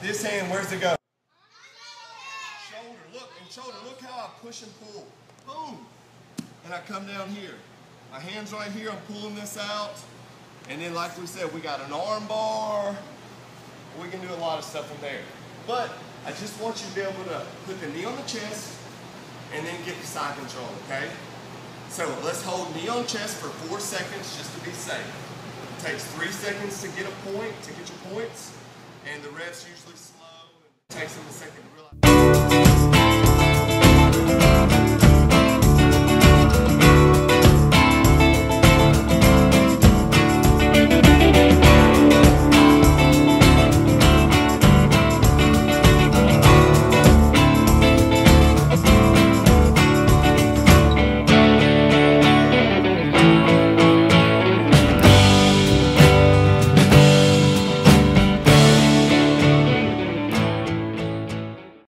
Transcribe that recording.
This hand, where's it go? Shoulder, look, and shoulder, look how I push and pull. Boom. And I come down here. My hand's right here, I'm pulling this out. And then like we said, we got an arm bar. We can do a lot of stuff from there. But I just want you to be able to put the knee on the chest and then get the side control, okay? So let's hold knee on chest for four seconds just to be safe. It takes three seconds to get a point, to get your points, and the ref's usually slow. It takes them a second.